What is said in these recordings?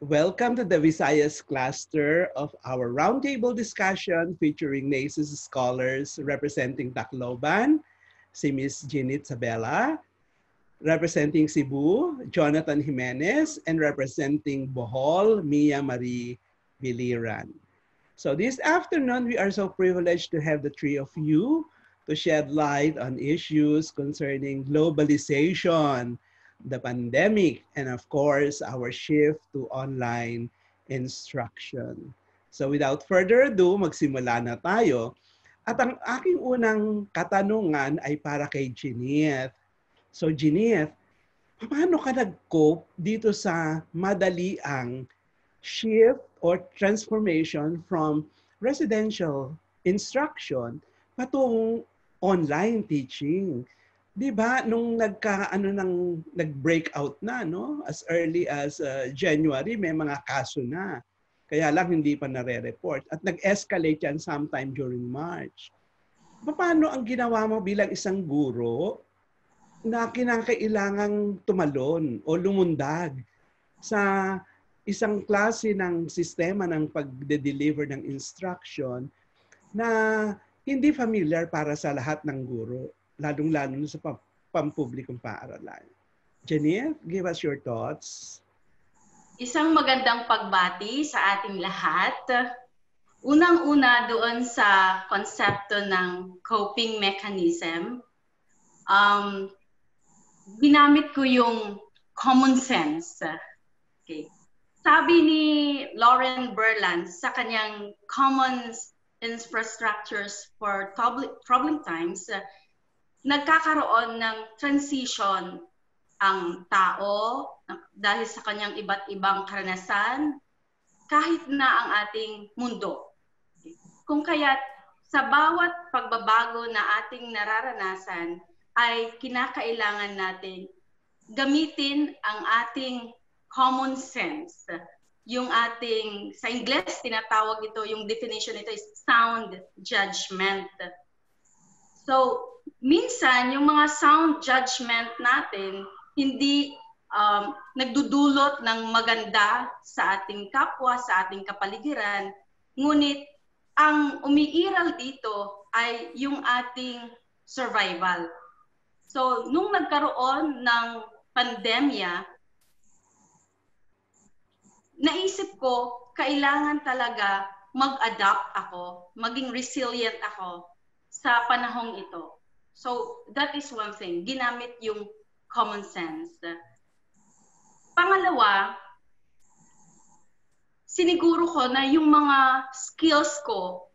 Welcome to the Visayas cluster of our roundtable discussion featuring NACES scholars representing Tacloban, si Ms. Ginit Sabela, representing Cebu, Jonathan Jimenez, and representing Bohol, Mia Marie Biliran. So this afternoon, we are so privileged to have the three of you to shed light on issues concerning globalization, the pandemic, and of course, our shift to online instruction. So without further ado, magsimula na tayo. At ang aking unang katanungan ay para kay Jeanette. So Jeanette, paano ka nag-cope dito sa madaliang shift or transformation from residential instruction patungong online teaching? 'Di ba? Nung nagka ano nang nag-breakout na no? As early as uh, January may mga kaso na. Kaya lang hindi pa nare-report. At nag-escalate yan sometime during March. Paano ang ginawa mo bilang isang guro na kinakailangang tumalon o lumundag sa isang klase ng sistema ng pagde-deliver ng instruction na hindi familiar para sa lahat ng guro lalong-lalo na sa pampublikong paaralan. Jenny, give us your thoughts. Isang magandang pagbati sa ating lahat. Unang-una doon sa konsepto ng coping mechanism, um, ginamit ko yung common sense. Okay. Sabi ni Lauren Berland sa kanyang Common Infrastructures for Troubling Times, nagkakaroon ng transition ang tao dahil sa kanyang iba't ibang karanasan kahit na ang ating mundo. Kung kaya sa bawat pagbabago na ating nararanasan ay kinakailangan natin gamitin ang ating common sense. Yung ating, sa Ingles, tinatawag ito, yung definition nito is sound judgment. So, minsan yung mga sound judgment natin hindi um, nagdudulot ng maganda sa ating kapwa, sa ating kapaligiran. Ngunit ang umiiral dito ay yung ating survival. So, nung nagkaroon ng pandemya, naisip ko, kailangan talaga mag-adapt ako, maging resilient ako sa panahong ito. So that is one thing. Ginamit yung common sense. Pangalawa, siniguro ko na yung mga skills ko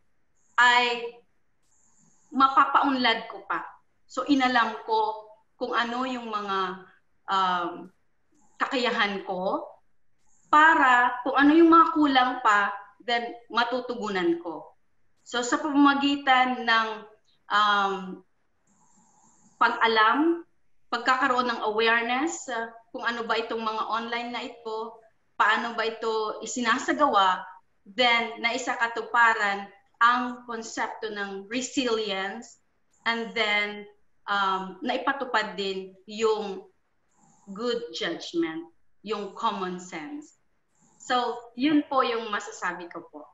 ay mapapaunlad ko pa. So inalam ko kung ano yung mga um, kakayahan ko para kung ano yung mga kulang pa, then matutugunan ko. So sa pamamagitan ng um, pag-alam, pagkakaroon ng awareness uh, kung ano ba itong mga online na ito, paano ba ito isinasagawa, then naisakatuparan ang konsepto ng resilience and then um, naipatupad din yung good judgment, yung common sense. So, yun po yung masasabi ko po.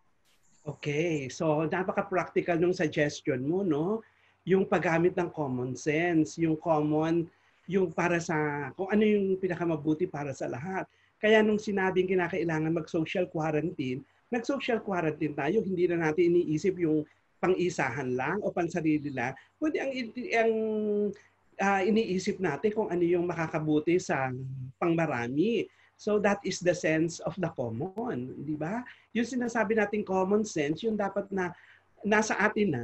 Okay. So, napaka-practical nung suggestion mo, no? Yung paggamit ng common sense, yung common, yung para sa, kung ano yung pinakamabuti para sa lahat. Kaya nung sinabing kinakailangan mag-social quarantine, nag-social quarantine tayo, hindi na natin iniisip yung pang-isahan lang o pang-sarili lang, kundi ang, ang uh, iniisip natin kung ano yung makakabuti sa pangmarami. So that is the sense of the common, di ba? Yung sinasabi nating common sense, yung dapat na nasa atin na,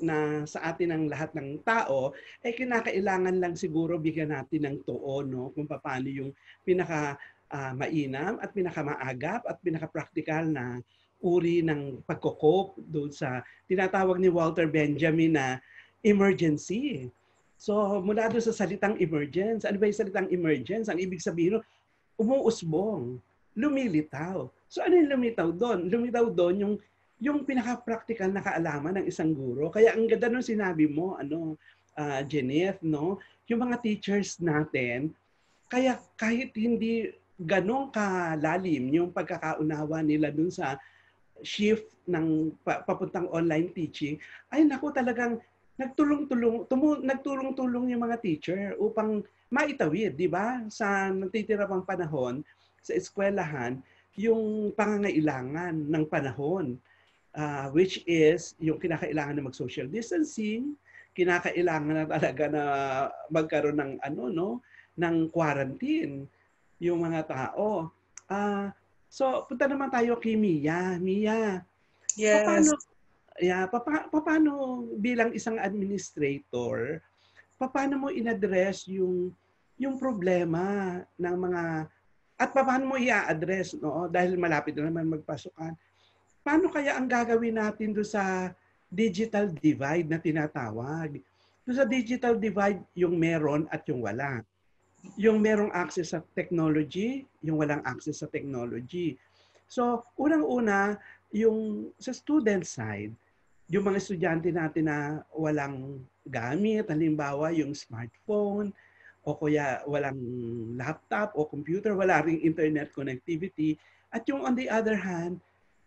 na sa atin ng lahat ng tao, eh kinakailangan lang siguro bigyan natin ng tuo no, kung paano yung pinaka uh, mainam at pinaka maagap at pinaka practical na uri ng pagkokop doon sa tinatawag ni Walter Benjamin na emergency. So mula doon sa salitang emergence, ano ba yung salitang emergence? Ang ibig sabihin, umuusbong, lumilitaw. So ano yung lumitaw doon? Lumitaw doon yung yung pinaka-practical na kaalaman ng isang guro. Kaya ang ganda nung sinabi mo, ano, uh, Jeneth, no? Yung mga teachers natin, kaya kahit hindi ganong kalalim yung pagkakaunawa nila dun sa shift ng papuntang online teaching, ay naku talagang nagtulong-tulong tumu, nagtulong-tulong yung mga teacher upang maitawid, di ba? Sa natitira pang panahon sa eskwelahan, yung pangangailangan ng panahon uh, which is yung kinakailangan na mag-social distancing, kinakailangan na talaga na magkaroon ng ano no, ng quarantine yung mga tao. Ah, uh, so punta naman tayo kay Mia. Mia. Yes. Paano, yeah, papa, paano bilang isang administrator, paano mo inaddress yung yung problema ng mga at paano mo i-address no dahil malapit na naman magpasukan. Paano kaya ang gagawin natin do sa digital divide na tinatawag? Do sa digital divide yung meron at yung wala yung merong access sa technology, yung walang access sa technology. So, unang-una, yung sa student side, yung mga estudyante natin na walang gamit, halimbawa yung smartphone, o kaya walang laptop o computer, wala ring internet connectivity. At yung on the other hand,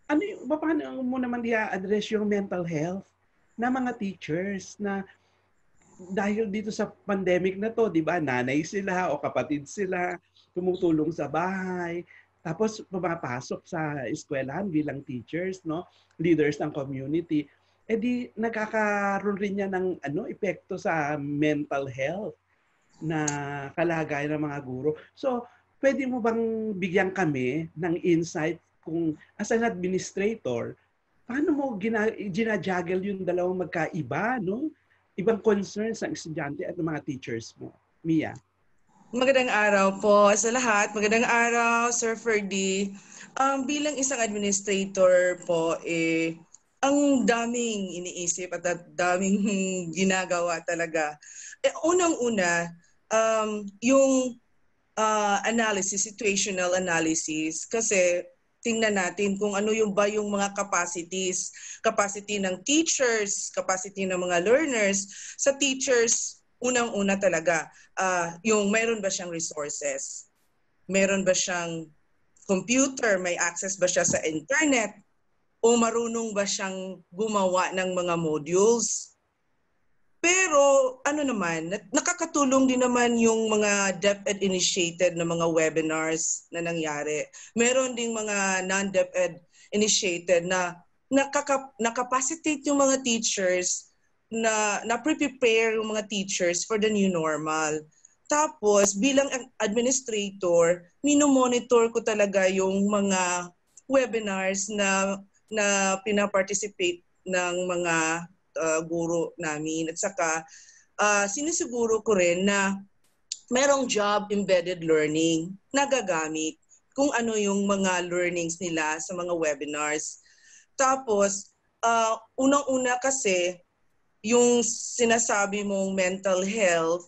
ano yung, paano mo naman i-address yung mental health na mga teachers na dahil dito sa pandemic na to, 'di ba? Nanay sila o kapatid sila tumutulong sa bahay. Tapos pumapasok sa eskwelahan bilang teachers, no? Leaders ng community. Eh di nagkakaroon rin niya ng ano epekto sa mental health na kalagayan ng mga guro. So, pwede mo bang bigyan kami ng insight kung as an administrator, paano mo gina, gina-juggle yung dalawang magkaiba, no? ibang concerns ng estudyante at ng mga teachers mo? Mia? Magandang araw po sa lahat. Magandang araw, Sir Ferdy. Um, bilang isang administrator po, eh, ang daming iniisip at daming ginagawa talaga. Eh, unang-una, um, yung uh, analysis, situational analysis, kasi tingnan natin kung ano yung ba yung mga capacities, capacity ng teachers, capacity ng mga learners. Sa teachers, unang-una talaga, uh, yung meron ba siyang resources? Meron ba siyang computer? May access ba siya sa internet? O marunong ba siyang gumawa ng mga modules? Pero ano naman, nakakatulong din naman yung mga DepEd initiated na mga webinars na nangyari. Meron ding mga non-DepEd initiated na nakaka, yung mga teachers na na-prepare yung mga teachers for the new normal. Tapos bilang administrator, minomonitor ko talaga yung mga webinars na na pina-participate ng mga uh, guro namin. At saka uh, sinisiguro ko rin na merong job embedded learning na gagamit kung ano yung mga learnings nila sa mga webinars. Tapos, uh, unang-una kasi, yung sinasabi mong mental health,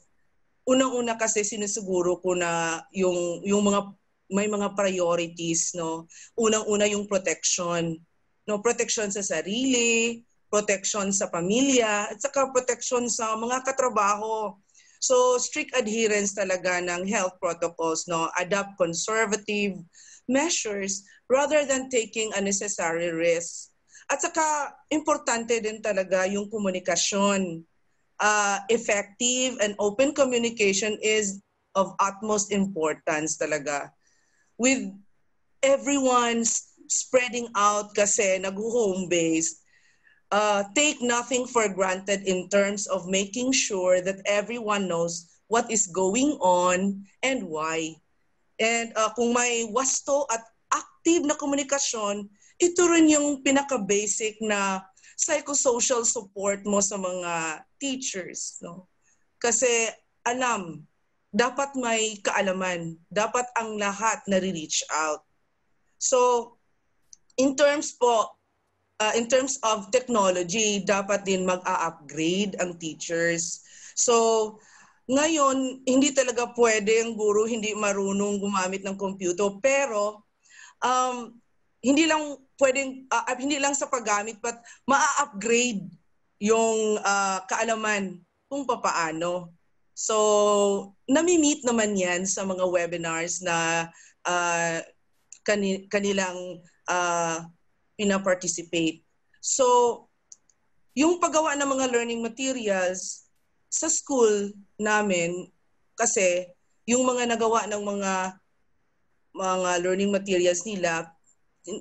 unang-una kasi sinisiguro ko na yung, yung mga may mga priorities, no? Unang-una yung protection. No, protection sa sarili, protection sa pamilya, at saka protection sa mga katrabaho. So strict adherence talaga ng health protocols, no? Adopt conservative measures rather than taking unnecessary risks. At saka importante din talaga yung komunikasyon. Uh, effective and open communication is of utmost importance talaga. With everyone spreading out kasi nag-home based, uh, take nothing for granted in terms of making sure that everyone knows what is going on and why. And uh, kung may wasto at active na komunikasyon, ito rin yung pinaka-basic na psychosocial support mo sa mga teachers. No? Kasi alam, dapat may kaalaman. Dapat ang lahat na-reach out. So, in terms po uh, in terms of technology, dapat din mag-a-upgrade ang teachers. So, ngayon, hindi talaga pwede ang guro hindi marunong gumamit ng computer. Pero, um, hindi lang pwedeng, uh, hindi lang sa paggamit, but ma-upgrade yung uh, kaalaman kung papaano. So, nami-meet naman yan sa mga webinars na uh, kani, kanilang uh, pina-participate. So, yung paggawa ng mga learning materials sa school namin kasi yung mga nagawa ng mga mga learning materials nila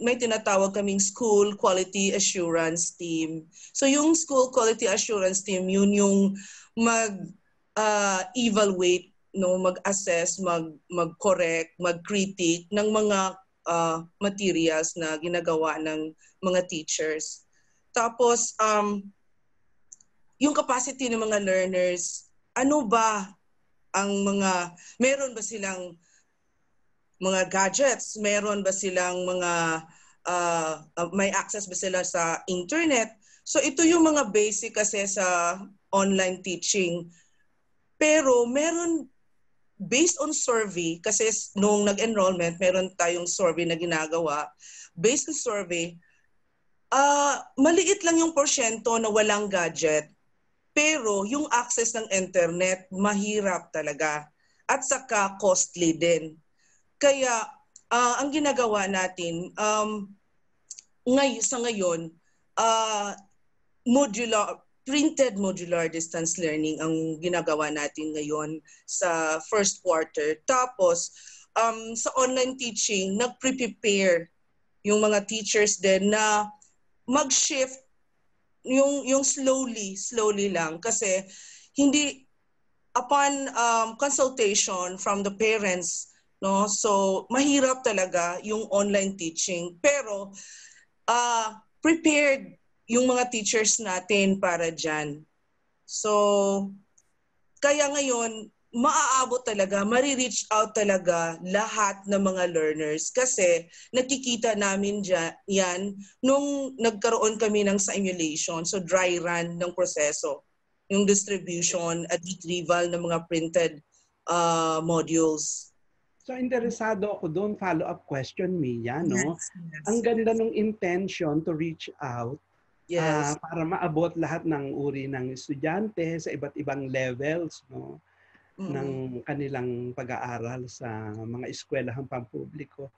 may tinatawag kaming school quality assurance team. So yung school quality assurance team yun yung mag uh, evaluate no mag-assess, mag mag-correct, mag-critique ng mga uh, materials na ginagawa ng mga teachers. Tapos um yung capacity ng mga learners, ano ba ang mga, meron ba silang mga gadgets? Meron ba silang mga, uh, may access ba sila sa internet? So ito yung mga basic kasi sa online teaching. Pero meron, based on survey, kasi nung nag-enrollment, meron tayong survey na ginagawa. Based on survey, uh, maliit lang yung porsyento na walang gadget pero yung access ng internet, mahirap talaga. At saka costly din. Kaya uh, ang ginagawa natin, um, ngay sa ngayon, uh, modular, printed modular distance learning ang ginagawa natin ngayon sa first quarter. Tapos, um, sa online teaching, nag-prepare yung mga teachers din na mag-shift yung yung slowly, slowly lang kasi hindi upon um, consultation from the parents, no? So mahirap talaga yung online teaching. Pero uh, prepared yung mga teachers natin para diyan. So kaya ngayon maaabot talaga, marireach out talaga lahat ng mga learners kasi nakikita namin dyan, yan nung nagkaroon kami ng simulation, so dry run ng proseso, yung distribution at retrieval ng mga printed uh, modules. So interesado ako doon, follow-up question, Mia, no? Yes, yes. Ang ganda ng intention to reach out yes. uh, para maabot lahat ng uri ng estudyante sa iba't ibang levels, no? mm-hmm. ng kanilang pag-aaral sa mga eskwelahang pampubliko.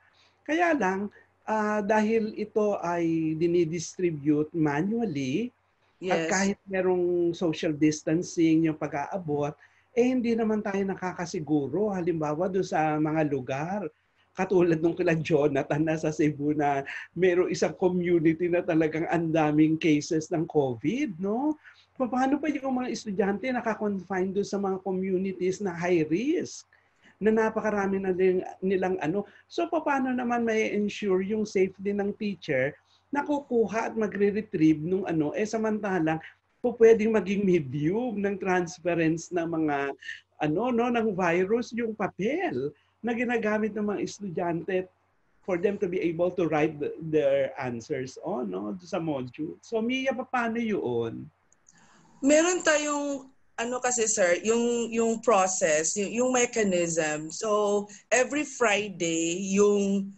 Kaya lang, uh, dahil ito ay dinidistribute manually, yes. at kahit merong social distancing yung pag-aabot, eh hindi naman tayo nakakasiguro. Halimbawa doon sa mga lugar, katulad nung kila Jonathan na sa Cebu na merong isang community na talagang ang daming cases ng COVID, no? paano pa yung mga estudyante nakakonfine doon sa mga communities na high risk? na napakarami na din, nilang ano. So paano naman may ensure yung safety ng teacher na kukuha at magre-retrieve nung ano, eh samantalang po pwedeng maging medium ng transference ng mga ano no ng virus yung papel na ginagamit ng mga estudyante for them to be able to write the, their answers on no sa module. So Mia, paano 'yun? meron tayong ano kasi sir, yung yung process, yung, yung mechanism. So every Friday yung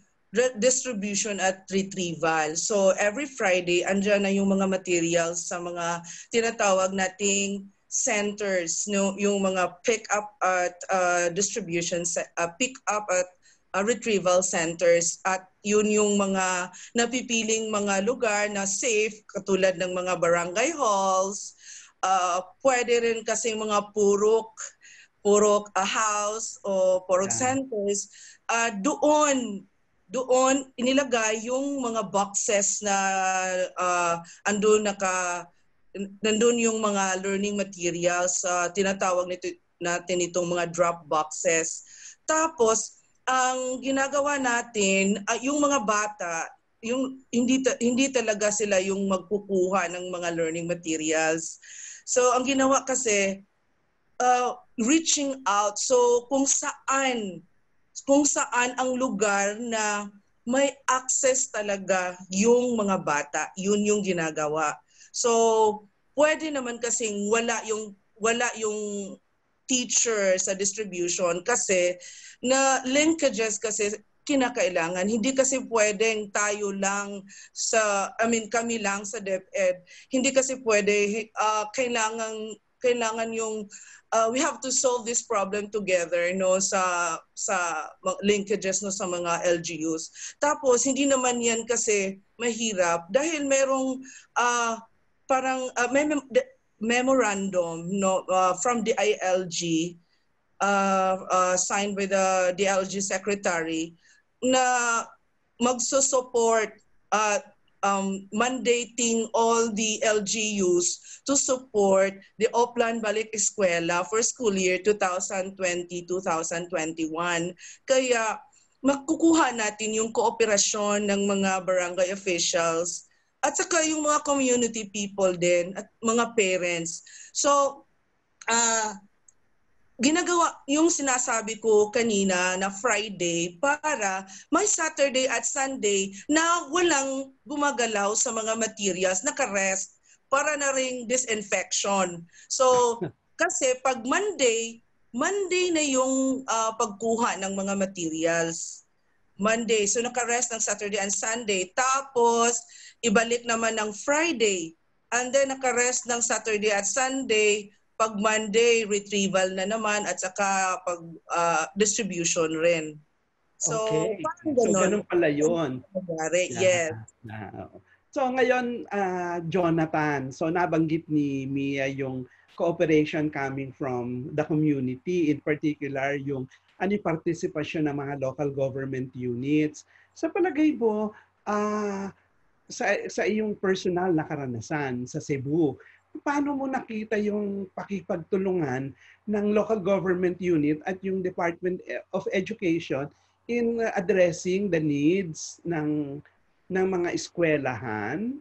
distribution at retrieval. So every Friday andyan na yung mga materials sa mga tinatawag nating centers, no, yung mga pick up at uh, distribution uh, pick up at uh, retrieval centers at yun yung mga napipiling mga lugar na safe katulad ng mga barangay halls, uh, pwede rin kasi mga purok, purok uh, house o purok yeah. centers, uh, doon doon inilagay yung mga boxes na uh, andun naka nandun yung mga learning materials uh, tinatawag nito natin itong mga drop boxes. Tapos ang ginagawa natin uh, yung mga bata yung hindi ta- hindi talaga sila yung magkukuha ng mga learning materials. So ang ginawa kasi uh, reaching out. So kung saan kung saan ang lugar na may access talaga yung mga bata, yun yung ginagawa. So pwede naman kasing wala yung wala yung teacher sa distribution kasi na linkages kasi kinakailangan. Hindi kasi pwedeng tayo lang sa, I mean kami lang sa DepEd. Hindi kasi pwede, uh, kailangan kailangan yung uh, we have to solve this problem together no sa sa linkages no sa mga LGUs. Tapos hindi naman yan kasi mahirap dahil merong uh, parang uh, mem- memorandum no uh, from the ILG uh, uh, signed by the DLG secretary na magso-support uh, um, mandating all the LGUs to support the Oplan Balik Eskwela for school year 2020-2021. Kaya makukuha natin yung kooperasyon ng mga barangay officials at saka yung mga community people din at mga parents. So, uh, ginagawa yung sinasabi ko kanina na Friday para may Saturday at Sunday na walang gumagalaw sa mga materials, naka-rest para na ring disinfection. So, kasi pag Monday, Monday na yung uh, pagkuha ng mga materials. Monday. So naka-rest ng Saturday and Sunday. Tapos, ibalik naman ng Friday. And then naka-rest ng Saturday at Sunday pag Monday, retrieval na naman at saka pag uh, distribution rin. So, okay. So, ganun pala yun. Yes. Yeah. So, ngayon, uh, Jonathan, so nabanggit ni Mia yung cooperation coming from the community, in particular yung ano partisipasyon ng mga local government units. Sa palagay mo, uh, sa, sa iyong personal na karanasan sa Cebu, paano mo nakita yung pakipagtulungan ng local government unit at yung Department of Education in addressing the needs ng ng mga eskwelahan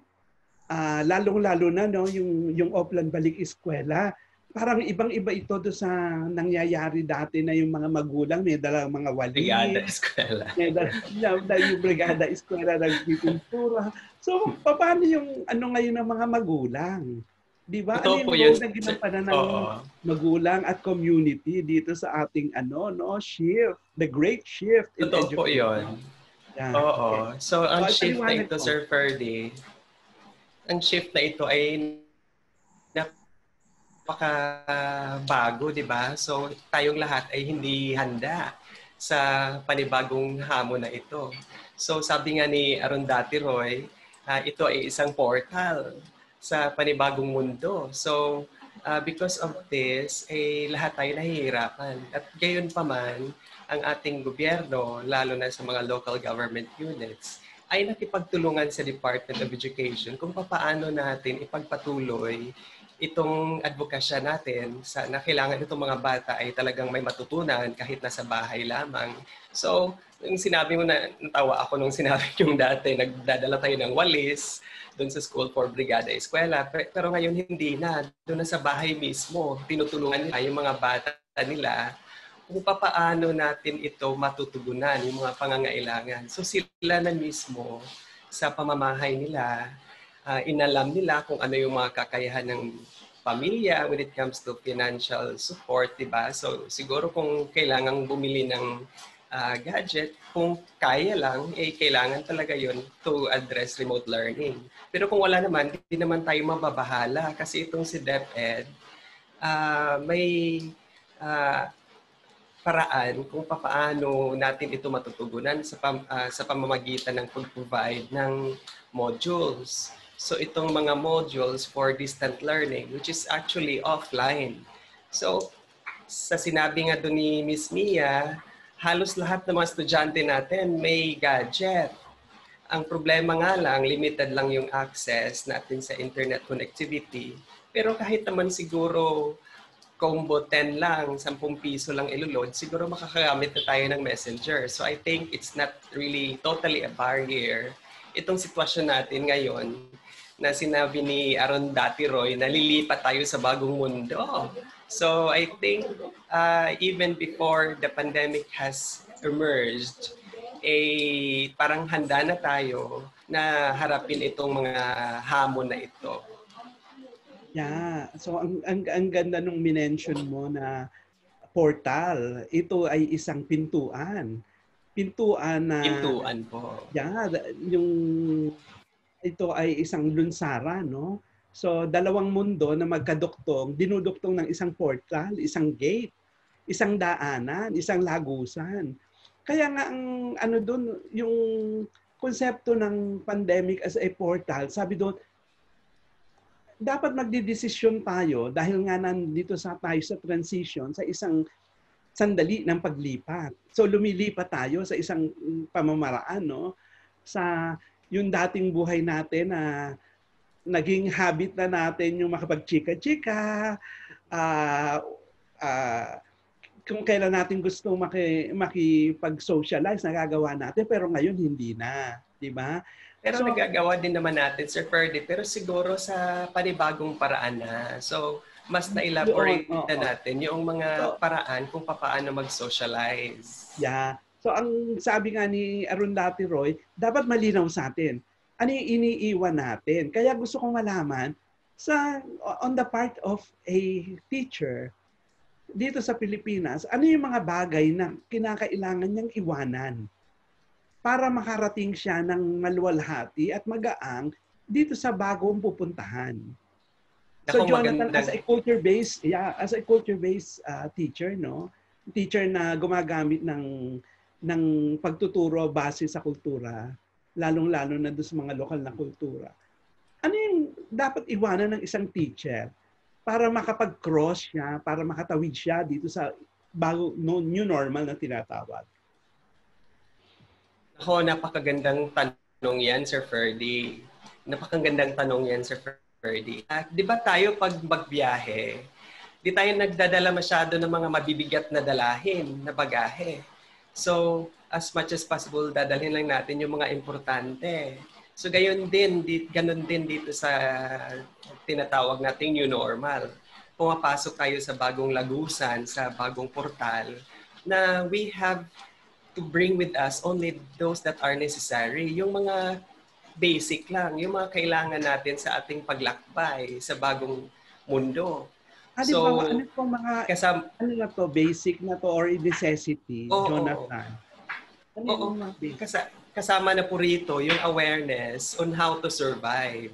uh, lalong-lalo na no yung yung Oplan Balik Eskwela parang ibang-iba ito do sa nangyayari dati na yung mga magulang may dalang mga wali. Brigada Eskwela. May dalang yung Brigada Eskwela nagpipintura. So, paano yung ano ngayon ng mga magulang? Di ba? Ano po yun. na ginampanan ng Oo. magulang at community dito sa ating ano, no, shift. The great shift in Totoo education. po yun. Yeah. Oo. Okay. So, ang so, shift na ito. Sir Ferdy, ang shift na ito ay napaka bago, di ba? So, tayong lahat ay hindi handa sa panibagong hamon na ito. So, sabi nga ni Arundhati Roy, uh, ito ay isang portal sa panibagong mundo. So, uh, because of this, eh, lahat tayo nahihirapan. At gayon pa man, ang ating gobyerno, lalo na sa mga local government units, ay nakipagtulungan sa Department of Education kung paano natin ipagpatuloy itong advokasya natin sa na kailangan itong mga bata ay talagang may matutunan kahit nasa bahay lamang. So, yung sinabi mo na natawa ako nung sinabi yung dati, nagdadala tayo ng walis, doon sa school for brigada eskwela. Pero ngayon hindi na. Doon na sa bahay mismo, tinutulungan nila yung mga bata nila kung paano natin ito matutugunan, yung mga pangangailangan. So sila na mismo sa pamamahay nila, uh, inalam nila kung ano yung mga kakayahan ng pamilya when it comes to financial support, di ba? So siguro kung kailangang bumili ng uh, gadget, kung kaya lang, eh kailangan talaga yon to address remote learning. Pero kung wala naman, hindi naman tayo mababahala kasi itong si DepEd, uh, may uh, paraan kung paano natin ito matutugunan sa, pam, uh, sa pamamagitan ng pag-provide ng modules. So itong mga modules for distant learning, which is actually offline. So sa sinabi nga doon ni Miss Mia, halos lahat ng mga estudyante natin may gadget. Ang problema nga lang, limited lang yung access natin sa internet connectivity. Pero kahit naman siguro combo 10 lang, 10 piso lang ilulod, siguro makakagamit na tayo ng messenger. So I think it's not really totally a barrier. Itong sitwasyon natin ngayon, na sinabi ni Aaron Dati Roy, nalilipat tayo sa bagong mundo. So I think uh, even before the pandemic has emerged, eh, parang handa na tayo na harapin itong mga hamon na ito. Yeah. So ang, ang, ang ganda nung minention mo na portal, ito ay isang pintuan. Pintuan na... Pintuan po. Yeah. Yung, ito ay isang lunsara, no? So, dalawang mundo na magkaduktong, dinuduktong ng isang portal, isang gate, isang daanan, isang lagusan. Kaya nga ang ano doon, yung konsepto ng pandemic as a portal, sabi doon, dapat magdidesisyon tayo dahil nga nandito sa tayo sa transition sa isang sandali ng paglipat. So lumilipat tayo sa isang pamamaraan no sa yung dating buhay natin na naging habit na natin yung makapagchika-chika, uh, uh, kung kailan natin gusto maki, makipag-socialize, nagagawa natin, pero ngayon hindi na. Di ba? Pero so, nagagawa din naman natin, Sir Ferdy, pero siguro sa panibagong paraan na. So, mas na-elaborate oh, oh, na natin yung mga so, paraan kung paano mag-socialize. Yeah. So, ang sabi nga ni Arundhati Roy, dapat malinaw sa atin ano yung iniiwan natin. Kaya gusto kong malaman sa on the part of a teacher dito sa Pilipinas, ano yung mga bagay na kinakailangan niyang iwanan para makarating siya ng maluwalhati at magaang dito sa bagong pupuntahan. So Jonathan, magandang... as a culture-based, yeah, as a culture-based uh, teacher, no, teacher na gumagamit ng ng pagtuturo base sa kultura, lalong-lalo na doon sa mga lokal na kultura. Ano yung dapat iwanan ng isang teacher para makapag-cross siya, para makatawid siya dito sa bago no, new normal na tinatawag? Ako, napakagandang tanong yan, Sir Ferdy. Napakagandang tanong yan, Sir Ferdy. Uh, di ba tayo pag magbiyahe, di tayo nagdadala masyado ng mga mabibigat na dalahin, na bagahe. So, as much as possible, dadalhin lang natin yung mga importante. So gayon din, di, ganun din dito sa tinatawag nating new normal. Pumapasok tayo sa bagong lagusan, sa bagong portal, na we have to bring with us only those that are necessary. Yung mga basic lang, yung mga kailangan natin sa ating paglakbay sa bagong mundo. Ah, so, ano pong mga, kasam, ano na to, basic na to or necessity, oh, Jonathan? Ano Oo, Kasa, kasama na po rito yung awareness on how to survive.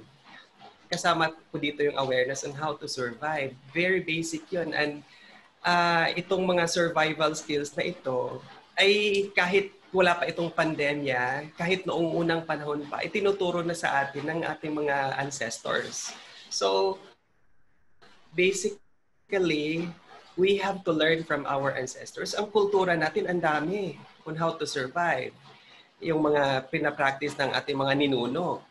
Kasama po dito yung awareness on how to survive. Very basic yun. And uh, itong mga survival skills na ito ay kahit wala pa itong pandemya, kahit noong unang panahon pa, itinuturo na sa atin ng ating mga ancestors. So, basically, we have to learn from our ancestors. Ang kultura natin, ang dami on how to survive. Yung mga pinapractice ng ating mga ninuno.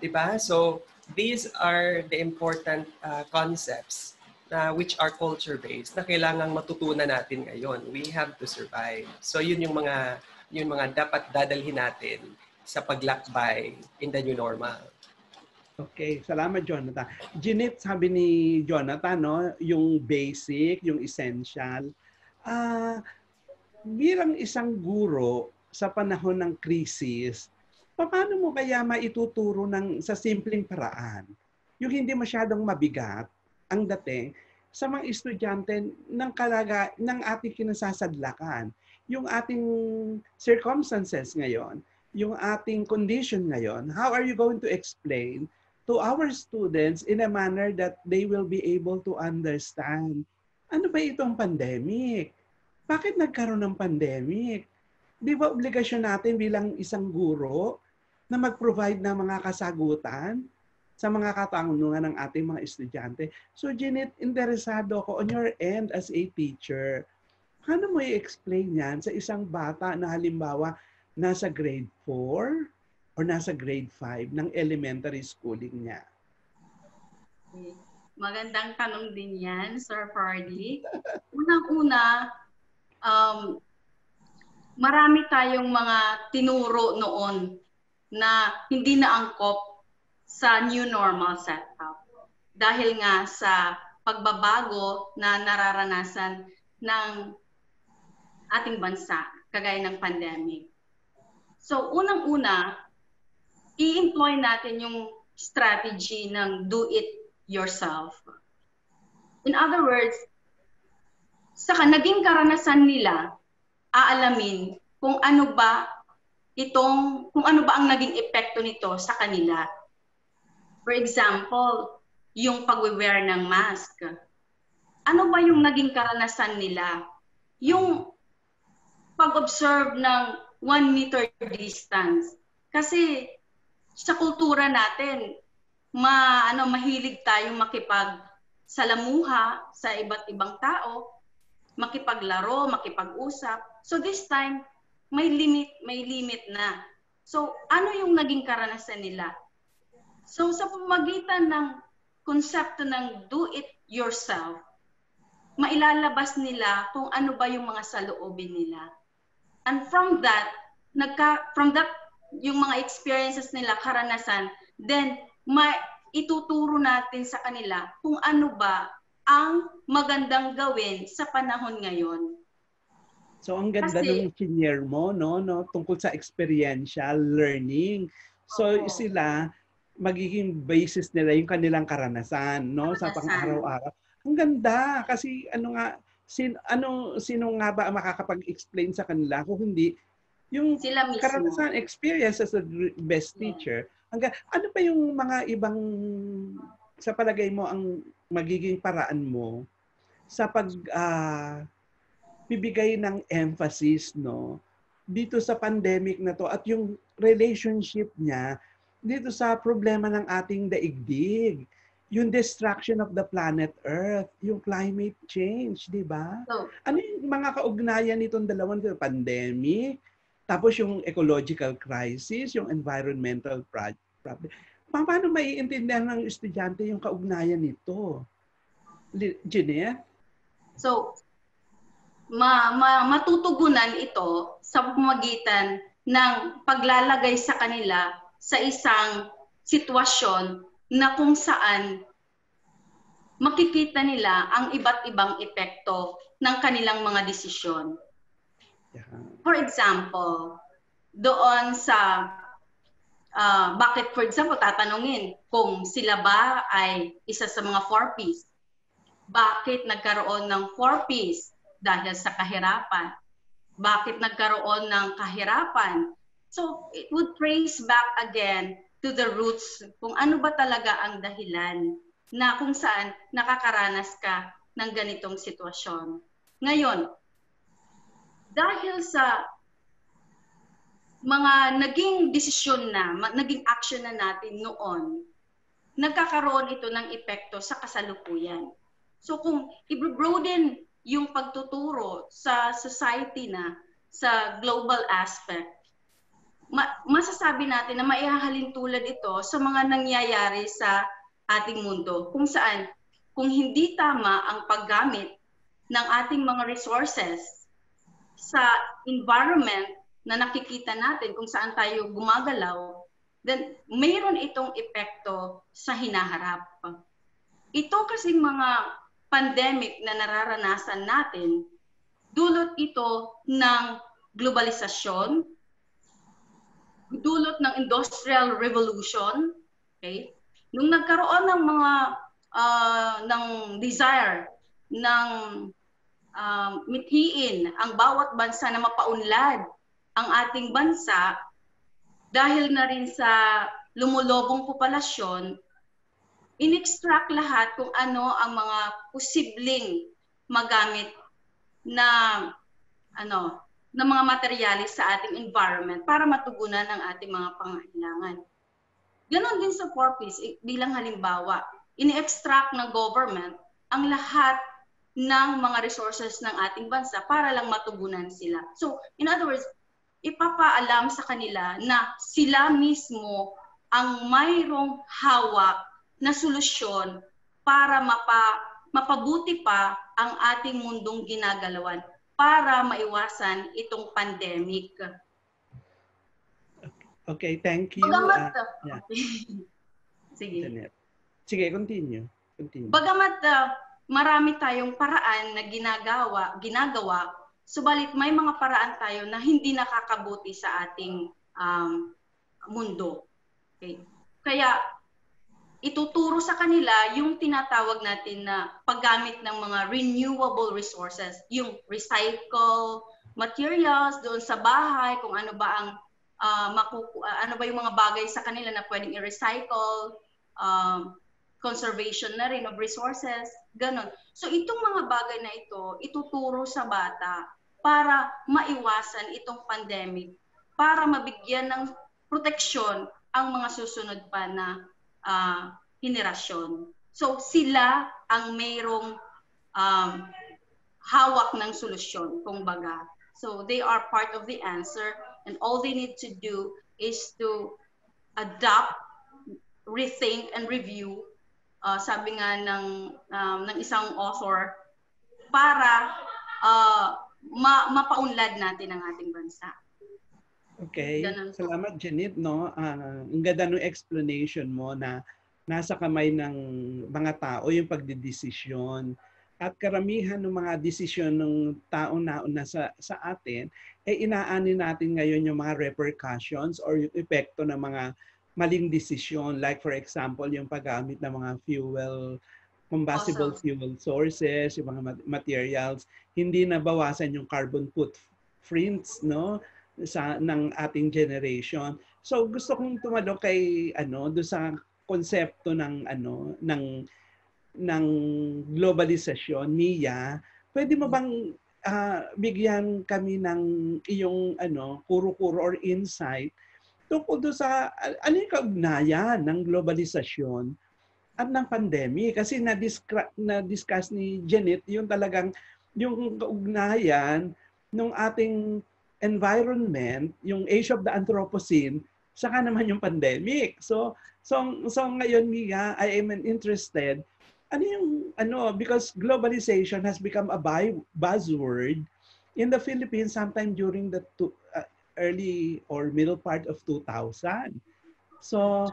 Diba? So, these are the important uh, concepts na which are culture-based na kailangang matutunan natin ngayon. We have to survive. So, yun yung mga yun mga dapat dadalhin natin sa paglakbay in the new normal. Okay, salamat Jonathan. Ginit, sabi ni Jonathan, no, yung basic, yung essential. Ah, uh, bilang isang guro sa panahon ng krisis, paano mo kaya maituturo ng sa simpleng paraan? Yung hindi masyadong mabigat ang dating sa mga estudyante ng kalaga ng ating kinasasadlakan, yung ating circumstances ngayon, yung ating condition ngayon, how are you going to explain to our students in a manner that they will be able to understand ano ba itong pandemic? bakit nagkaroon ng pandemic? Di ba obligasyon natin bilang isang guro na mag-provide ng mga kasagutan sa mga katanungan ng ating mga estudyante? So, Janet, interesado ako on your end as a teacher. Paano mo i-explain yan sa isang bata na halimbawa nasa grade 4 or nasa grade 5 ng elementary schooling niya? Magandang tanong din yan, Sir Fardy. Unang-una, um, marami tayong mga tinuro noon na hindi na angkop sa new normal setup. Dahil nga sa pagbabago na nararanasan ng ating bansa, kagaya ng pandemic. So, unang-una, i-employ natin yung strategy ng do it yourself. In other words, sa naging karanasan nila, aalamin kung ano ba itong, kung ano ba ang naging epekto nito sa kanila. For example, yung pag-wear ng mask. Ano ba yung naging karanasan nila? Yung pag-observe ng one meter distance. Kasi sa kultura natin, ma ano mahilig tayong makipag salamuha sa iba't ibang tao, makipaglaro, makipag-usap. So this time, may limit, may limit na. So ano yung naging karanasan nila? So sa pamagitan ng konsepto ng do it yourself, mailalabas nila kung ano ba yung mga saloobin nila. And from that, nagka, from that, yung mga experiences nila, karanasan, then ma ituturo natin sa kanila kung ano ba ang magandang gawin sa panahon ngayon. So ang ganda Kasi- ng senior mo, no, no, tungkol sa experiential learning. So Oo. sila magiging basis nila yung kanilang karanasan, no, sa Karanasan. pang-araw-araw. Ang ganda kasi ano nga sin ano sino nga ba makakapag-explain sa kanila kung hindi yung Sila mismo. karanasan experience as a best Yeah. teacher. Hanggang ano pa yung mga ibang sa palagay mo ang magiging paraan mo sa pag ah, bibigay ng emphasis no dito sa pandemic na to at yung relationship niya dito sa problema ng ating daigdig yung destruction of the planet Earth, yung climate change, di ba? So, Ano yung mga kaugnayan nitong dalawang pandemic, tapos yung ecological crisis, yung environmental pro- problem. Pa- Paano maiintindihan ng estudyante yung kaugnayan nito? Jeanette? So, ma, ma, matutugunan ito sa pamagitan ng paglalagay sa kanila sa isang sitwasyon na kung saan makikita nila ang iba't ibang epekto ng kanilang mga desisyon. Yeah. For example, doon sa ah, bakit for example tatanungin kung sila ba ay isa sa mga four Ps. Bakit nagkaroon ng four Ps? Dahil sa kahirapan. Bakit nagkaroon ng kahirapan? So it would trace back again to the roots kung ano ba talaga ang dahilan na kung saan nakakaranas ka ng ganitong sitwasyon. Ngayon, dahil sa mga naging desisyon na, naging action na natin noon, nagkakaroon ito ng epekto sa kasalukuyan. So kung i-broaden yung pagtuturo sa society na, sa global aspect, ma- masasabi natin na maihahalin tulad ito sa mga nangyayari sa ating mundo kung saan kung hindi tama ang paggamit ng ating mga resources sa environment na nakikita natin kung saan tayo gumagalaw, then mayroon itong epekto sa hinaharap. Ito kasing mga pandemic na nararanasan natin, dulot ito ng globalisasyon, dulot ng industrial revolution, okay? Nung nagkaroon ng mga ah, ng desire ng um, mithiin ang bawat bansa na mapaunlad ang ating bansa dahil na rin sa lumulobong populasyon, in-extract lahat kung ano ang mga posibleng magamit na ano na mga materyales sa ating environment para matugunan ang ating mga pangailangan. Ganon din sa purpose, eh, bilang halimbawa, ini-extract ng government ang lahat ng mga resources ng ating bansa para lang matugunan sila. So, in other words, ipapaalam sa kanila na sila mismo ang mayroong hawak na solusyon para mapa, mapabuti pa ang ating mundong ginagalawan para maiwasan itong pandemic. Okay, thank you. Bagamat, ah, yeah. sige. Sige, continue. Continue. Bagamat ah, marami tayong paraan na ginagawa, ginagawa, subalit may mga paraan tayo na hindi nakakabuti sa ating um, mundo. Okay? Kaya ituturo sa kanila yung tinatawag natin na paggamit ng mga renewable resources, yung recycle materials doon sa bahay, kung ano ba ang ah, makuku- ah, ano ba yung mga bagay sa kanila na pwedeng i-recycle, um, conservation na rin of resources, ganon. So itong mga bagay na ito, ituturo sa bata para maiwasan itong pandemic, para mabigyan ng proteksyon ang mga susunod pa na uh, henerasyon. So sila ang mayroong um, hawak ng solusyon, kumbaga. So they are part of the answer and all they need to do is to adapt, rethink, and review uh, sabi nga ng um, ng isang author para uh, ma mapaunlad natin ang ating bansa. Okay. Salamat Janet no. Uh, ang ganda ng explanation mo na nasa kamay ng mga tao yung pagdidesisyon at karamihan ng mga desisyon ng tao na sa sa atin eh inaani natin ngayon yung mga repercussions or yung epekto ng mga maling desisyon like for example yung paggamit ng mga fuel combustible awesome. fuel sources, yung mga materials, hindi nabawasan yung carbon footprints no sa ng ating generation. So gusto kong tumalo kay ano do sa konsepto ng ano ng ng globalisasyon niya. Pwede mo bang uh, bigyan kami ng iyong ano kuro-kuro or insight tungkol doon sa ano yung kaugnayan ng globalisasyon at ng pandemic. Kasi na-discuss ni Janet yung talagang yung kaugnayan ng ating environment, yung age of the Anthropocene, saka naman yung pandemic. So, so, so ngayon, Mia, I am interested, ano yung, ano, because globalization has become a buzzword in the Philippines sometime during the two, uh, early or middle part of 2000. So,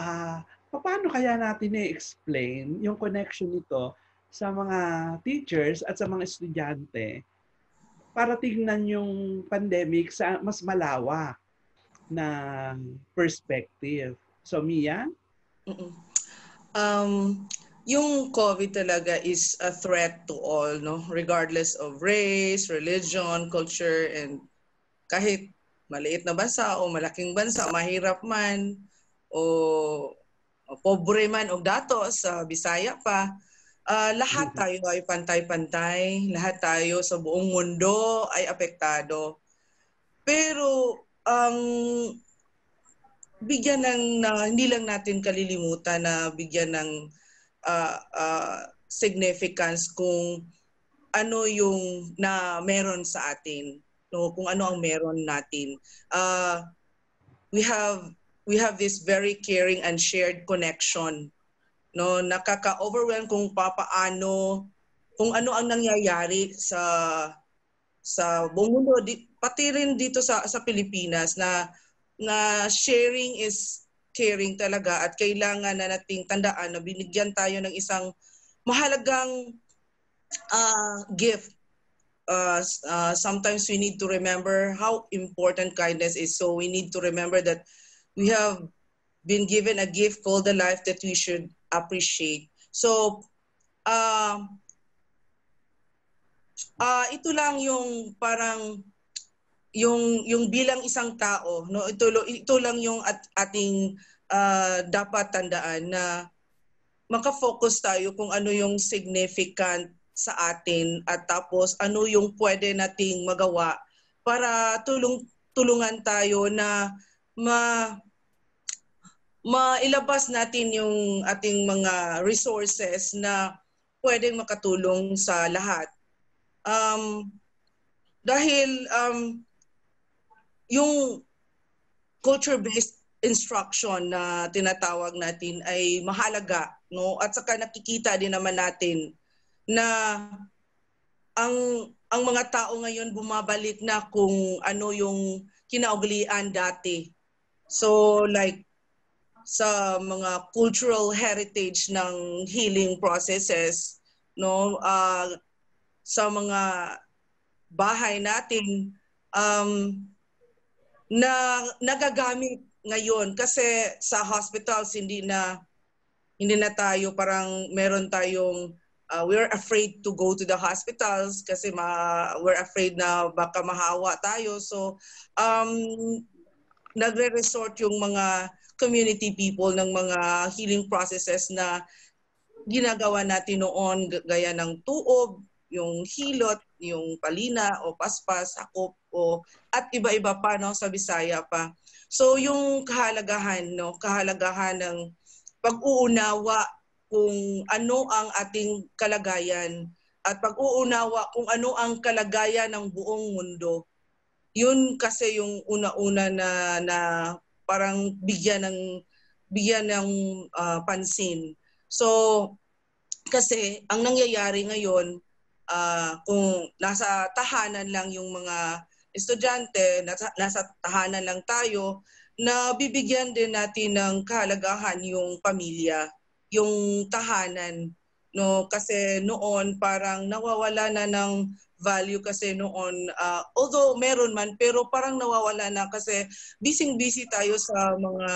uh, paano kaya natin i-explain yung connection nito sa mga teachers at sa mga estudyante para tignan yung pandemic sa mas malawak na perspective. So, Mia? Um, yung COVID talaga is a threat to all, no? Regardless of race, religion, culture, and kahit maliit na bansa o malaking bansa, mahirap man o, o pobre man o dato sa Bisaya pa, uh, lahat mm-hmm. tayo ay pantay-pantay, lahat tayo sa buong mundo ay apektado. Pero ang um, bigyan ng na, hindi lang natin kalilimutan na bigyan ng uh, uh, significance kung ano yung na meron sa atin no kung ano ang meron natin. Uh, we have we have this very caring and shared connection no? Nakaka-overwhelm kung papaano kung ano ang nangyayari sa sa buong mundo. Di, pati rin dito sa sa Pilipinas na na sharing is caring talaga at kailangan na nating tandaan na binigyan tayo ng isang mahalagang uh, gift uh, uh, sometimes we need to remember how important kindness is. So we need to remember that we have been given a gift called the life that we should appreciate. So, uh, uh, ito lang yung parang yung yung bilang isang tao no ito ito lang yung at, ating uh, dapat tandaan na maka-focus tayo kung ano yung significant sa atin at tapos ano yung pwede nating magawa para tulong tulungan tayo na ma mailabas natin yung ating mga resources na pwedeng makatulong sa lahat. Um, dahil um, yung culture-based instruction na tinatawag natin ay mahalaga no at saka nakikita din naman natin na ang ang mga tao ngayon bumabalik na kung ano yung kinauglian dati. So like sa mga cultural heritage ng healing processes no uh, sa mga bahay natin um, na nagagamit ngayon kasi sa hospitals hindi na hindi na tayo parang meron tayong uh, we're afraid to go to the hospitals kasi ma, we're afraid na baka mahawa tayo. So, um, nagre-resort yung mga community people ng mga healing processes na ginagawa natin noon gaya ng tuob, yung hilot, yung palina o paspas, sakop o at iba-iba pa no sa Bisaya pa. So yung kahalagahan no, kahalagahan ng pag-uunawa kung ano ang ating kalagayan at pag-uunawa kung ano ang kalagayan ng buong mundo. Yun kasi yung una-una na na parang bigyan ng bigyan ng uh, pansin. So kasi ang nangyayari ngayon uh, kung nasa tahanan lang yung mga estudyante, nasa, nasa tahanan lang tayo, na bibigyan din natin ng kahalagahan yung pamilya, yung tahanan. No, kasi noon parang nawawala na ng value kasi noon uh, although meron man pero parang nawawala na kasi busy-busy tayo sa mga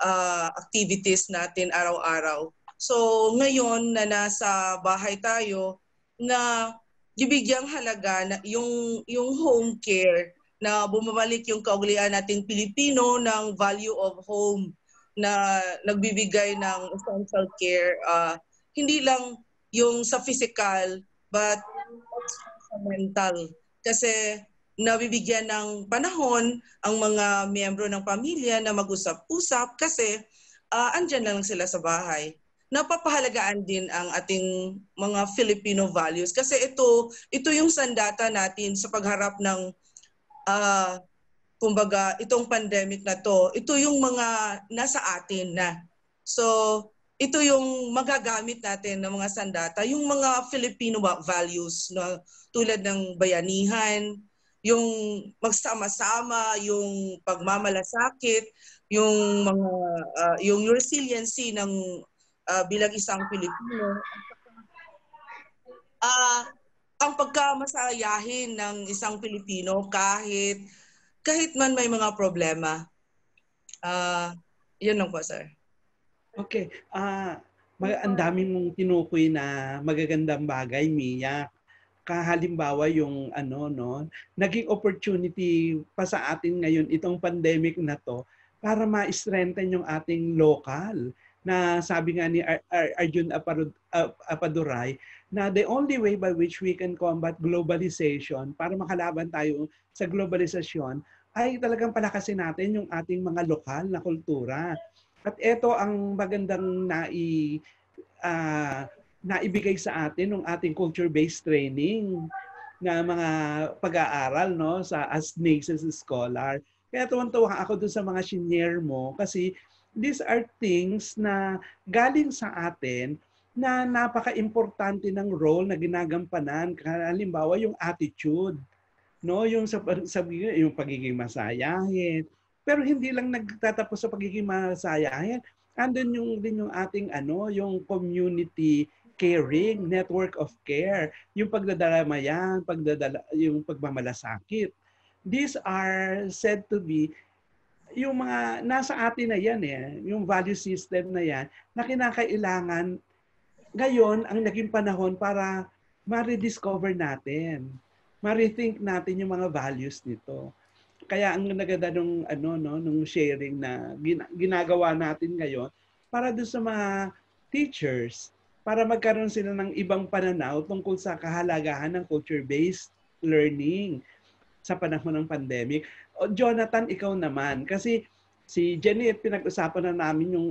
uh, activities natin araw-araw. So ngayon na nasa bahay tayo, na dibigyang halaga na yung yung home care na bumabalik yung kaugalian nating Pilipino ng value of home na nagbibigay ng essential care uh, hindi lang yung sa physical but sa mental. Kasi nabibigyan ng panahon ang mga miyembro ng pamilya na mag-usap-usap kasi uh, andyan lang sila sa bahay. Napapahalagaan din ang ating mga Filipino values kasi ito ito yung sandata natin sa pagharap ng uh, kumbaga itong pandemic na to ito yung mga nasa atin na so ito yung magagamit natin ng mga sandata yung mga Filipino values na tulad ng bayanihan yung magsama-sama yung pagmamalasakit yung mga uh, yung resiliency ng uh, bilang isang Pilipino. Uh, ang pagkamasayahin ng isang Pilipino kahit kahit man may mga problema. Uh, yun lang po, sir. Okay. Uh, ang dami mong tinukoy na magagandang bagay, Mia. Kahalimbawa yung ano no, naging opportunity pa sa atin ngayon itong pandemic na to para ma-strengthen yung ating local na sabi nga ni Ar- Ar- Arjun Apaduray na the only way by which we can combat globalization para makalaban tayo sa globalisasyon ay talagang palakasin natin yung ating mga lokal na kultura. At ito ang magandang nai uh, naibigay sa atin ng ating culture-based training na mga pag-aaral no sa as Nations Scholar. Kaya tuwan-tuwa ako dun sa mga senior mo kasi these are things na galing sa atin na napaka-importante ng role na ginagampanan. Halimbawa, yung attitude, no? Yung sa sabi yung pagiging masayahin. Pero hindi lang nagtatapos sa pagiging masayahin. Andun yung din yung ating ano, yung community caring, network of care, yung pagdadalamayan, pagdadala, yung pagmamalasakit. These are said to be yung mga nasa atin na yan eh, yung value system na yan, na kinakailangan ngayon ang naging panahon para ma-rediscover natin, ma-rethink natin yung mga values nito. Kaya ang naganda nung ano no nung sharing na ginagawa natin ngayon para doon sa mga teachers para magkaroon sila ng ibang pananaw tungkol sa kahalagahan ng culture-based learning sa panahon ng pandemic. Jonathan, ikaw naman. Kasi si Jenny, pinag-usapan na namin yung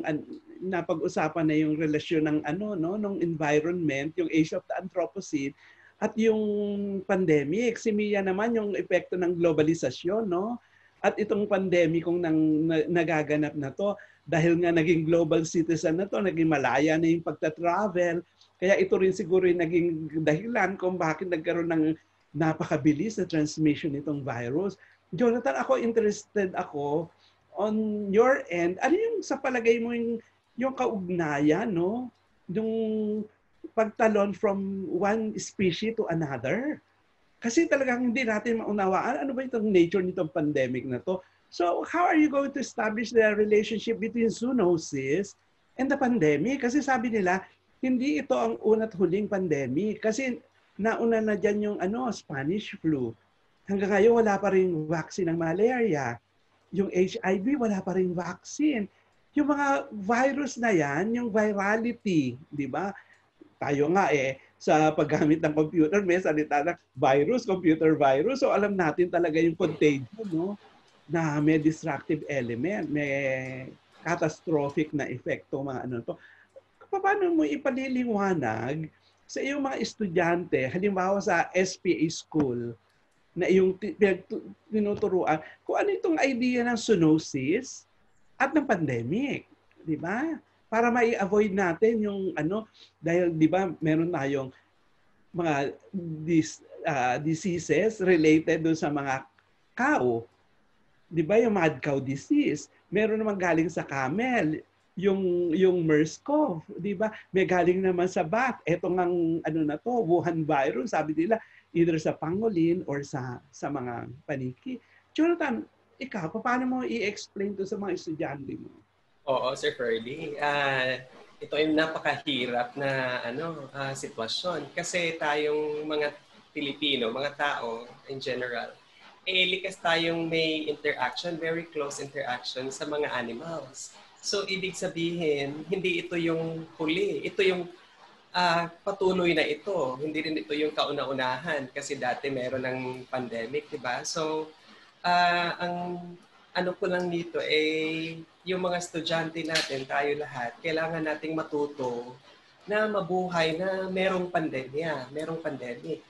napag-usapan na yung relasyon ng ano no ng environment, yung age of the Anthropocene at yung pandemic. Si Mia naman yung epekto ng globalisasyon, no? At itong pandemic kung nang nagaganap na to dahil nga naging global citizen na to, naging malaya na yung pagta-travel. Kaya ito rin siguro yung naging dahilan kung bakit nagkaroon ng napakabilis na transmission nitong virus. Jonathan, ako interested ako on your end. Ano yung sa palagay mo yung, yung kaugnayan, no? Yung pagtalon from one species to another. Kasi talagang hindi natin maunawaan ano ba itong nature nitong pandemic na to. So how are you going to establish the relationship between zoonosis and the pandemic? Kasi sabi nila, hindi ito ang una't huling pandemic. Kasi nauna na dyan yung ano, Spanish flu. Hanggang ngayon wala pa rin vaccine ng malaria. yung HIV, wala pa rin vaccine. Yung mga virus na yan, yung virality, di ba? Tayo nga eh, sa paggamit ng computer, may salita na virus, computer virus. So alam natin talaga yung contagion, no? Na may destructive element, may catastrophic na epekto, mga ano to. Paano mo ipaliliwanag sa iyong mga estudyante, halimbawa sa SPA school, na iyong tinuturuan, kung ano itong idea ng zoonosis at ng pandemic. Di ba? Para mai-avoid natin yung ano, dahil di ba meron tayong mga dis, uh, diseases related doon sa mga cow. Di ba yung mad cow disease? Meron naman galing sa camel, yung yung MERS-CoV, 'di ba? May galing naman sa bat. Ito ngang ano na to, Wuhan virus, sabi nila either sa pangolin or sa sa mga paniki. Jonathan, ikaw, paano mo i-explain to sa mga estudyante mo? Oo, Sir Ferdy. Uh, ito ay napakahirap na ano uh, sitwasyon kasi tayong mga Pilipino, mga tao in general, eh likas tayong may interaction, very close interaction sa mga animals. So, ibig sabihin, hindi ito yung huli. Ito yung uh, patuloy na ito. Hindi rin ito yung kauna-unahan kasi dati meron ng pandemic, di ba? So, uh, ang ano ko lang dito eh, yung mga estudyante natin, tayo lahat, kailangan nating matuto na mabuhay na merong pandemya, merong pandemic.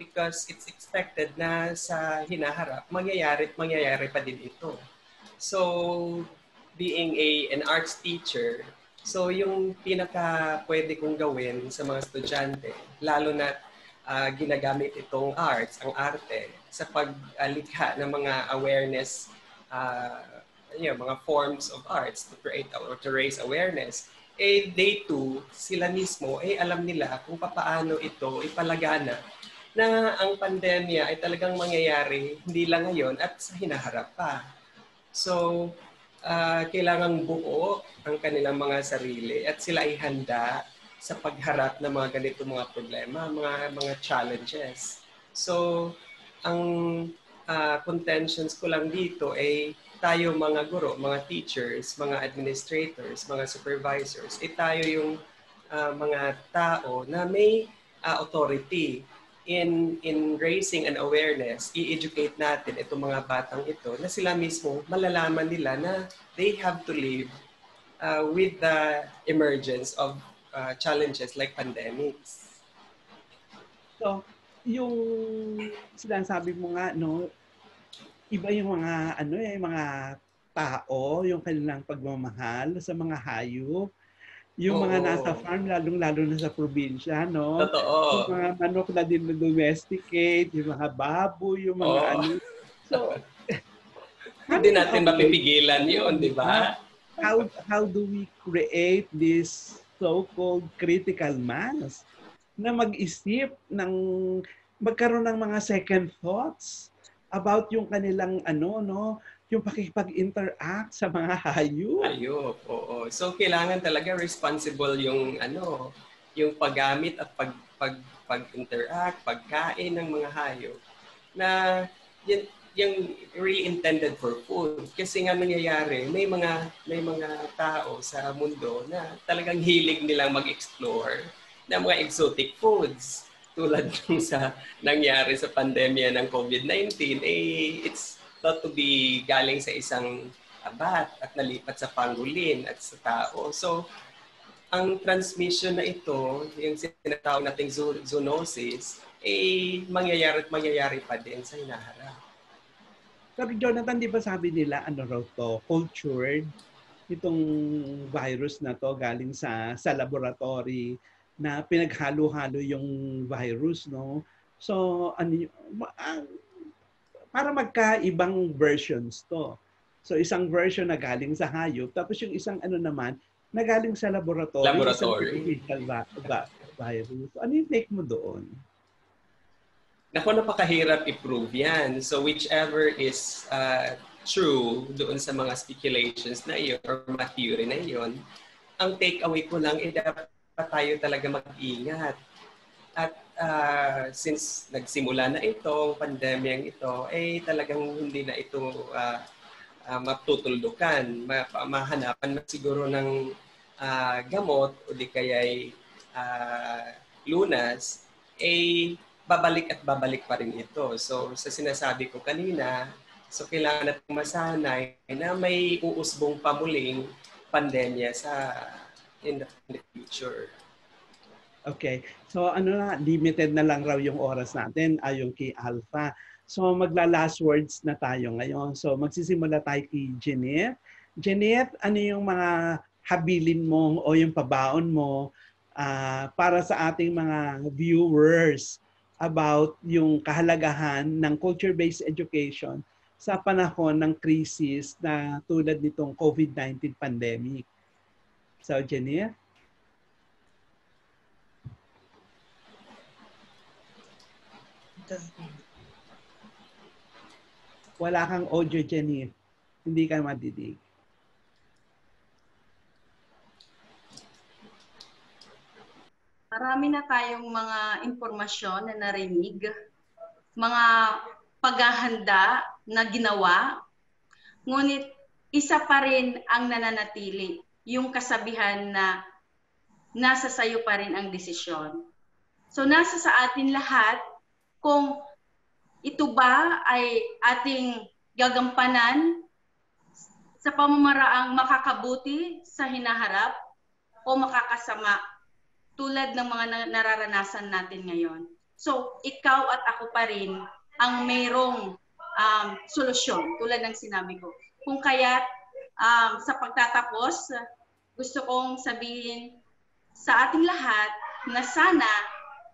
Because it's expected na sa hinaharap, mangyayari at mangyayari pa din ito. So, being a an arts teacher, so yung pinaka pwede kong gawin sa mga estudyante, lalo na uh, ginagamit itong arts, ang arte, sa paglikha ng mga awareness, uh, you know, mga forms of arts to create or to raise awareness, eh they too, sila mismo, eh alam nila kung paano ito ipalagana na ang pandemya ay talagang mangyayari hindi lang ngayon at sa hinaharap pa. So, uh, kailangang buo ang kanilang mga sarili at sila ay handa sa pagharap ng mga ganito mga problema, mga mga challenges. So, ang uh, contentions ko lang dito ay tayo mga guro, mga teachers, mga administrators, mga supervisors, ay tayo yung uh, mga tao na may uh, authority in in raising an awareness, i-educate natin itong mga batang ito na sila mismo malalaman nila na they have to live uh, with the emergence of uh, challenges like pandemics. So, yung sinasabi mo nga no, iba yung mga ano eh mga tao, yung kanilang pagmamahal sa mga hayop yung Oo. mga nasa farm, lalong-lalo na sa probinsya, no? Totoo. Yung mga manok na din na domesticate, yung mga baboy, yung mga Oo. ano. So, hindi natin mapipigilan yun, di ba? How, how do we create this so-called critical mass na mag-isip ng magkaroon ng mga second thoughts about yung kanilang ano no yung pakikipag-interact sa mga hayop. Hayop, oo. So kailangan talaga responsible yung ano, yung paggamit at pag pag pag-interact, pagkain ng mga hayop na yung, yung really intended for food. Kasi nga nangyayari, may mga may mga tao sa mundo na talagang hilig nilang mag-explore ng mga exotic foods tulad ng sa nangyari sa pandemya ng COVID-19 eh it's thought to be galing sa isang abat at nalipat sa pangulin at sa tao. So, ang transmission na ito, yung sinatawag nating zoonosis, eh mangyayari at mangyayari pa din sa hinaharap. Pero Jonathan, di ba sabi nila, ano raw to, cultured, itong virus na to galing sa sa laboratory na pinaghalo-halo yung virus, no? So, ano, para magkaibang versions to. So isang version na galing sa hayop, tapos yung isang ano naman, na galing sa laboratory. Laboratory. Isang virus. Ano yung take mo doon? Naku, napakahirap i-prove yan. So whichever is uh, true doon sa mga speculations na iyon or mga theory na iyon, ang take away ko lang, eh, dapat tayo talaga mag-ingat. At uh, since nagsimula na itong pandemyang ito, eh talagang hindi na ito uh, uh, matutuldukan, ma- mahanapan man siguro ng uh, gamot o di kaya'y uh, lunas, eh babalik at babalik pa rin ito. So sa sinasabi ko kanina, so kailangan natin masanay na may uusbong pamuling pandemya sa in the, in the future. Okay. So ano na, limited na lang raw yung oras natin ayon kay Alpha. So magla-last words na tayo ngayon. So magsisimula tayo kay Jeanette. Jeanette, ano yung mga habilin mo o yung pabaon mo uh, para sa ating mga viewers about yung kahalagahan ng culture-based education sa panahon ng crisis na tulad nitong COVID-19 pandemic. So, Jenny? Wala kang audio, Jenny. Hindi ka madidig. Marami na tayong mga impormasyon na narinig, mga paghahanda na ginawa, ngunit isa pa rin ang nananatili, yung kasabihan na nasa sayo pa rin ang desisyon. So nasa sa atin lahat kung ito ba ay ating gagampanan sa pamamaraang makakabuti sa hinaharap o makakasama tulad ng mga nararanasan natin ngayon. So, ikaw at ako pa rin ang mayroong um, solusyon, tulad ng sinabi ko. Kung kaya um, sa pagtatapos, gusto kong sabihin sa ating lahat na sana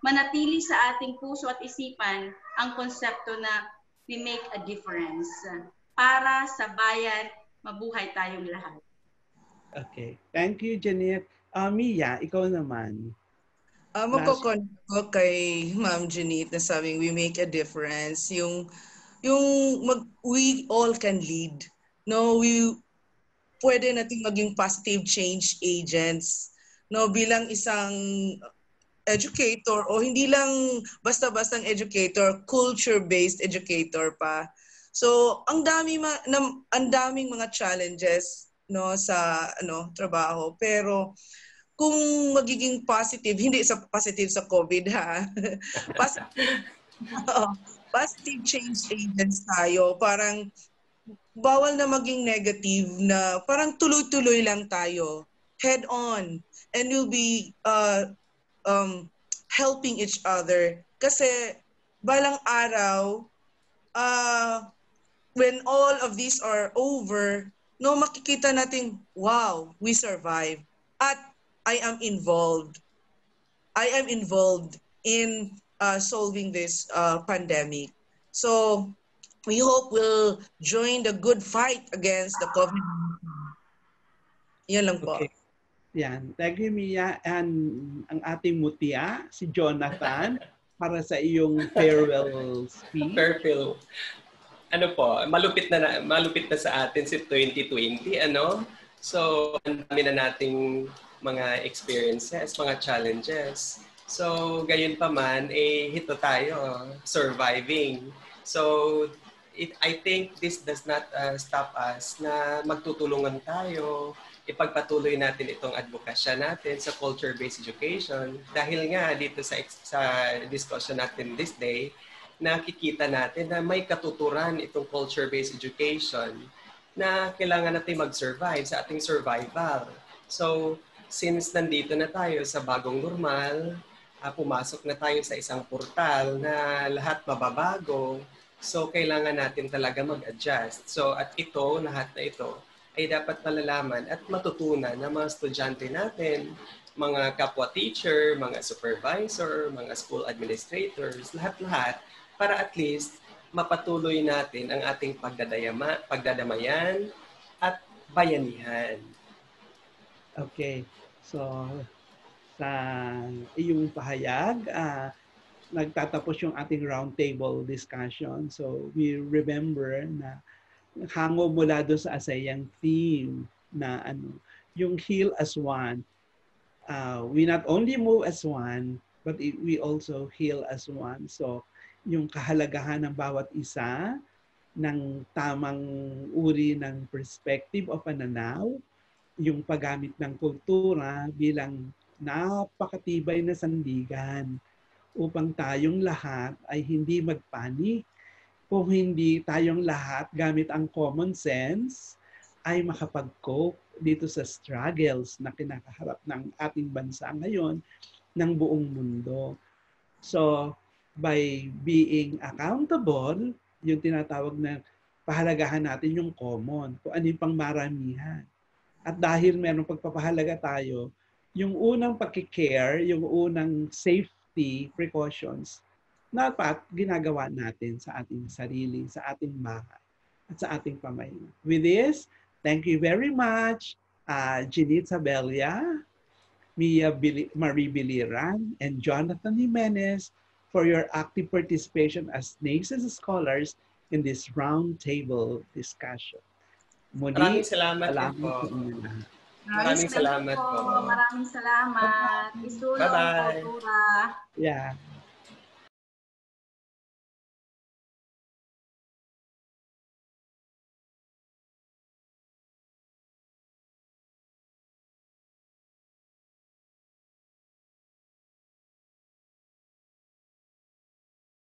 manatili sa ating puso at isipan ang konsepto na we make a difference para sa bayan, mabuhay tayong lahat. Okay. Thank you, Janet. Uh, Mia, ikaw naman. Uh, magkoconnect ko kay Ma'am Janit na sabing we make a difference. Yung, yung mag, we all can lead. No, we pwede nating maging positive change agents. No, bilang isang educator o hindi lang basta-bastang educator, culture-based educator pa. So, ang dami ma- na, ang daming mga challenges no sa ano trabaho. Pero kung magiging positive hindi sa positive sa COVID ha? Positive, positive change agents tayo. Parang bawal na maging negative na parang tuloy-tuloy lang tayo. Head on. And we'll be uh, um, helping each other. Kasi balang araw uh, when all of these are over no makikita natin, wow, we survived. At I am involved. I am involved in uh, solving this uh, pandemic. So we hope we'll join the good fight against the COVID-19. Yan lang po. Okay. Yan. Thank you, Mia. And ang ating mutya, si Jonathan, para sa iyong farewell speech. Farewell ano po, malupit na, malupit na sa atin si 2020, ano? So, ang dami na nating mga experiences, mga challenges. So, gayon pa man, eh, hito tayo, surviving. So, it, I think this does not uh, stop us na magtutulungan tayo, ipagpatuloy natin itong advokasya natin sa culture-based education. Dahil nga dito sa, sa discussion natin this day, nakikita natin na may katuturan itong culture-based education na kailangan natin mag-survive sa ating survival. So, since nandito na tayo sa bagong normal, uh, pumasok na tayo sa isang portal na lahat mababago, so kailangan natin talaga mag-adjust. So, at ito, lahat na ito, ay dapat malalaman at matutunan ng mga estudyante natin, mga kapwa teacher, mga supervisor, mga school administrators, lahat-lahat para at least mapatuloy natin ang ating pagdadayama, pagdadamayan at bayanihan. Okay. So, sa iyong pahayag, uh, nagtatapos yung ating roundtable discussion. So, we remember na hango mula doon sa asayang theme na ano, yung heal as one. Uh, we not only move as one, but we also heal as one. So, yung kahalagahan ng bawat isa, ng tamang uri ng perspective o pananaw, yung paggamit ng kultura bilang napakatibay na sandigan upang tayong lahat ay hindi magpanik kung hindi tayong lahat gamit ang common sense ay makapag-cope dito sa struggles na kinakaharap ng ating bansa ngayon ng buong mundo. So, by being accountable, yung tinatawag na pahalagahan natin yung common, kung ano yung pangmaramihan. At dahil meron pagpapahalaga tayo, yung unang pagkikare, yung unang safety precautions, dapat ginagawa natin sa ating sarili, sa ating bahay, at sa ating pamayanan. With this, thank you very much, uh, Ginit Sabelia, Mia Bili- Marie Biliran, and Jonathan Jimenez for your active participation as NACES scholars in this roundtable discussion. Muli, Maraming salamat, salamat po. Maraming salamat po. Maraming salamat. Isulo, Bye-bye. Yeah.